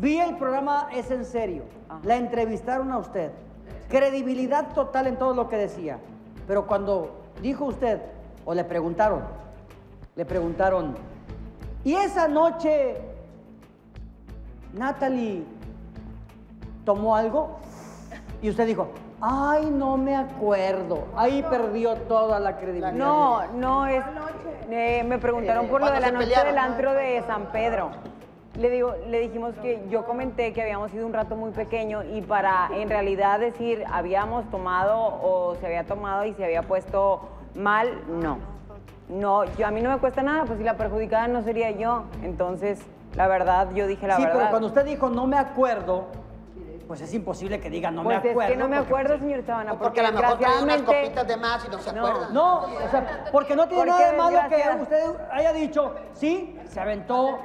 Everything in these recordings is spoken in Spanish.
Vi el programa Es en Serio. Ajá. La entrevistaron a usted. Credibilidad total en todo lo que decía. Pero cuando dijo usted, o le preguntaron, le preguntaron, ¿y esa noche Natalie tomó algo? Y usted dijo, ay, no me acuerdo. Ahí perdió toda la credibilidad. No, no es. eh, me preguntaron Eh, por lo de ¿cuándo la noche pelearon? del antro de San Pedro. Le digo, le dijimos que yo comenté que habíamos ido un rato muy pequeño y para en realidad decir habíamos tomado o se había tomado y se había puesto mal, no. No, yo a mí no me cuesta nada, pues si la perjudicada no sería yo. Entonces, la verdad, yo dije la sí, verdad. pero cuando usted dijo no me acuerdo, pues es imposible que diga no pues me acuerdo. es que no me porque- acuerdo, señor Sabana, porque a lo mejor trae unas copitas de más y no se No. acuerda. No, o sea, porque no tiene Porque nada de malo que usted haya dicho, sí, se aventó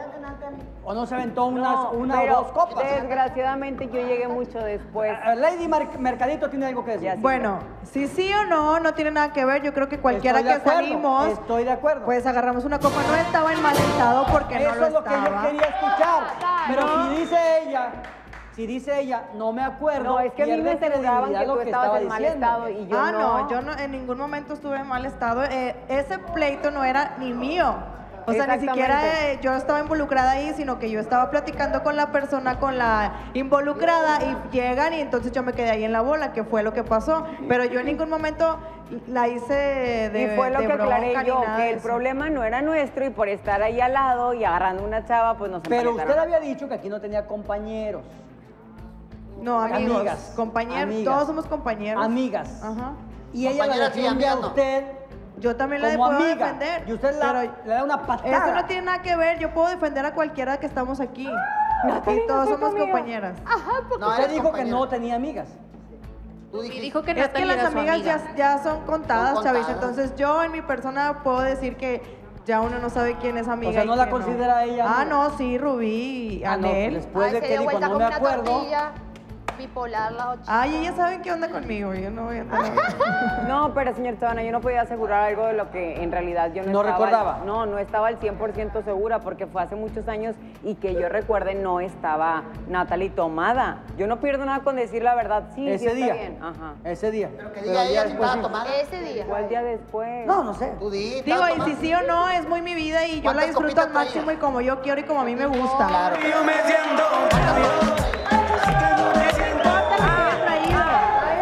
o no se aventó unas, No, una pero o dos copas. Desgraciadamente yo llegué mucho después. Eh, Lady Mar- Mercadito tiene algo que decir. Ya, sí. Bueno, si sí o no, no tiene nada que ver. Yo creo que cualquiera Estoy que acuerdo, salimos, Estoy de acuerdo. pues agarramos una copa. No estaba en mal estado porque Eso no lo es lo que yo estaba. quería escuchar. Pero si dice ella, si dice ella, no me acuerdo. No, es que a mí me aseguraban que lo tú estabas estaba en mal diciendo. estado y yo ah, no. no. yo no, en ningún momento estuve en mal estado. Eh, ese pleito no era ni mío. O sea, ni siquiera eh, yo estaba involucrada ahí, sino que yo estaba platicando con la persona, con la involucrada, y llegan y entonces yo me quedé ahí en la bola, que fue lo que pasó. Pero yo en ningún momento la hice de y fue lo de que bronca aclaré yo, que el problema no era nuestro y por estar ahí al lado y agarrando una chava, pues nos Pero usted había dicho que aquí no tenía compañeros. No, amigos, Amigas, compañeros, amigas. todos somos compañeros. Amigas. Ajá. Y ella la defiende a usted Yo también la puedo amiga. defender. Y usted la- pero le da una patada. Eso no tiene nada que ver. Yo puedo defender a cualquiera que estamos aquí. y todos somos compañeras. No, usted dijo que no tenía amigas. Tú Y dijo que Es que las era su amigas amiga. ya, ya son contadas, Son Chavis. Entonces yo en mi persona puedo decir que ya uno no sabe quién es amiga. O sea, y ¿no la considera ella Ah, no, sí, Rubí, Ah, no, Anel. después Ay, de que dijo no me acuerdo. tortilla, bipolar la ocho. Ay, ellas saben qué onda conmigo. Yo no voy a tener. No, pero señor Sabana, yo no podía asegurar algo de lo que en realidad yo no, No estaba. recordaba. No, no estaba al 100% segura porque fue hace muchos años y que yo recuerde no estaba Natalie tomada. Yo no pierdo nada con decir la verdad. Sí, sí ese está día. bien. Ajá. Ese día. Pero que diga el ella día si después estaba tomada. Ese día. ¿Cuál día después? No, no sé. Tú di, Digo, y si sí o no, es muy mi vida y yo la ¿Cuántas disfruto al máximo y como yo quiero y como a mí me gusta. Claro.